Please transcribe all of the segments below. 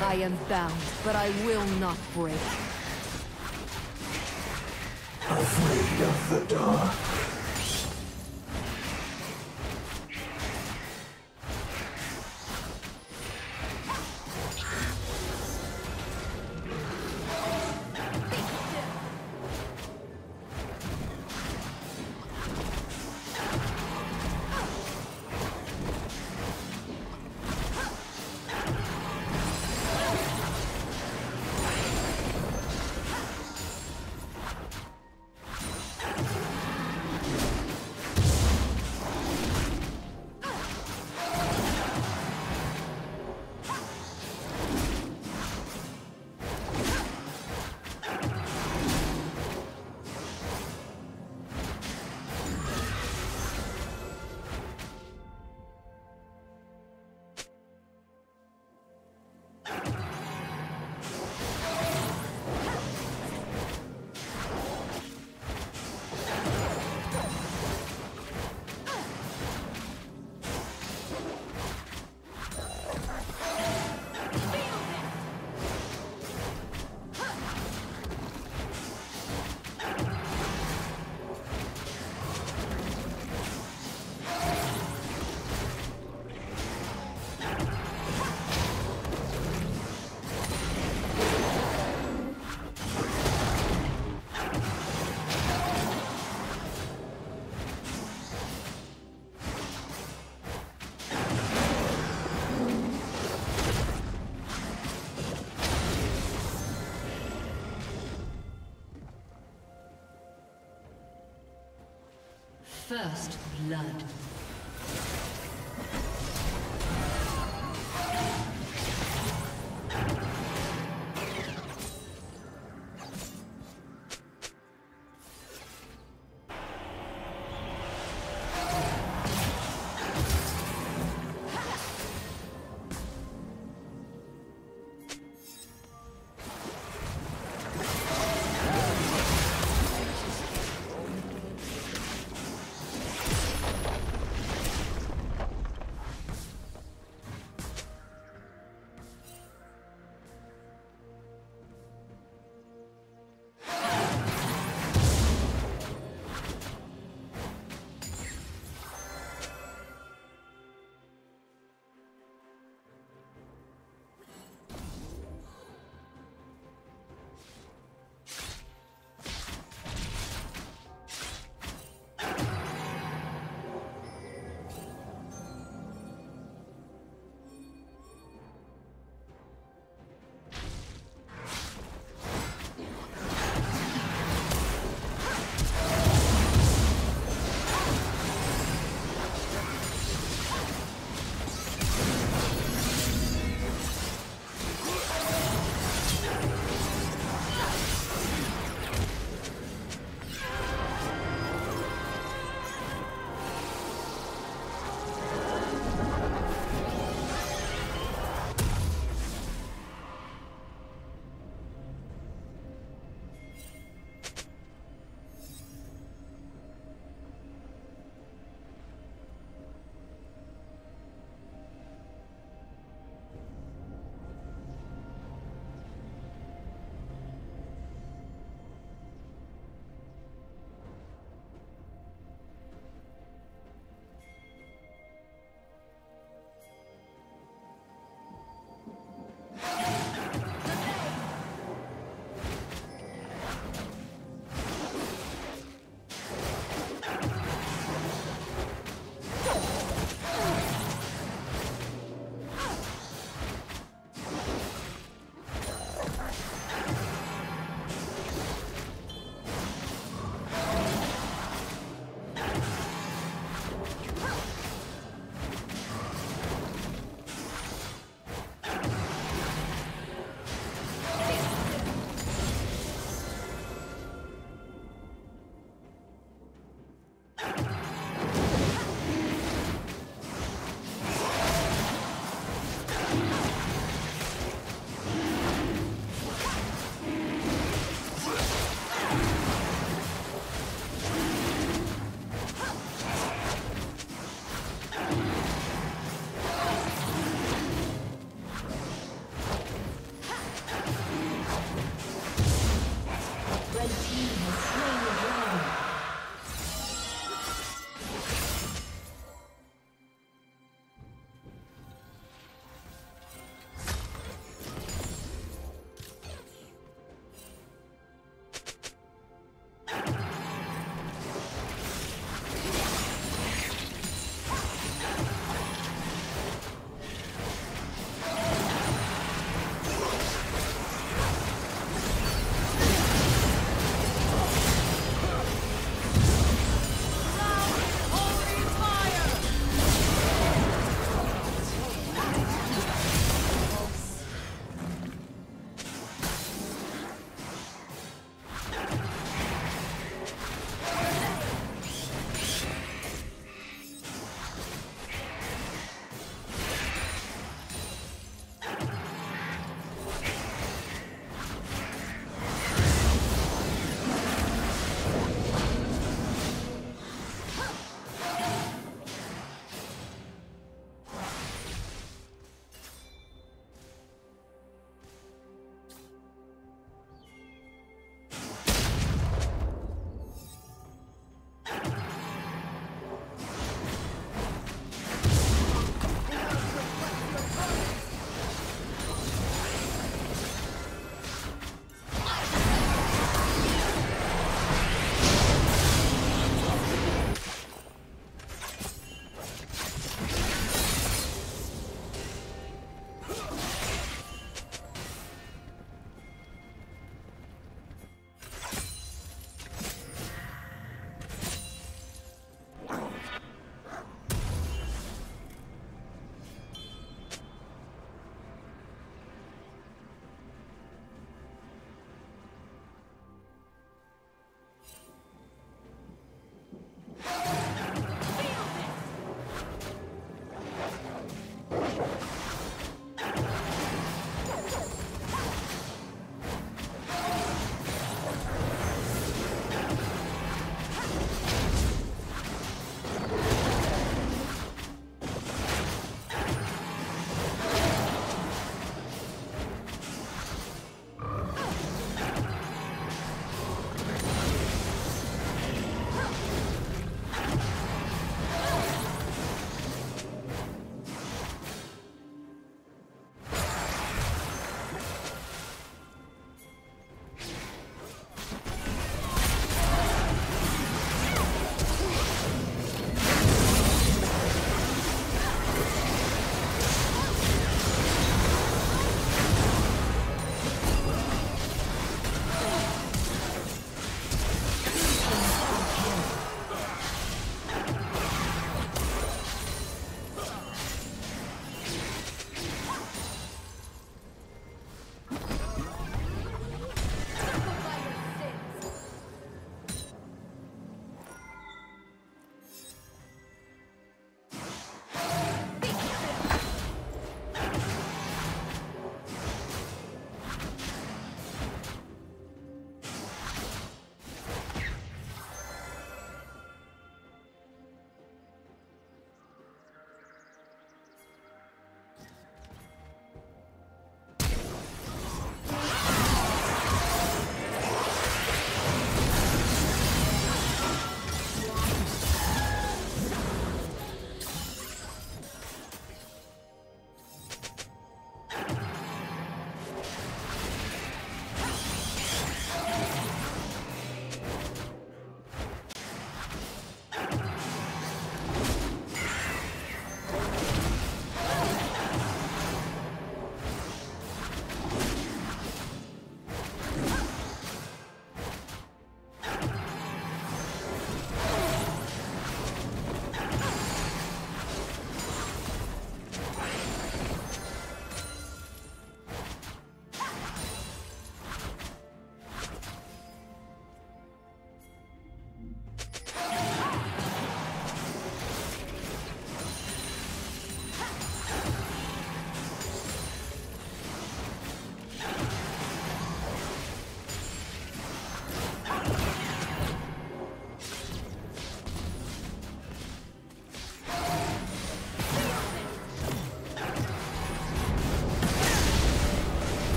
I am bound, but I will not break. Afraid of the dark. First blood.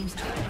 Team's turret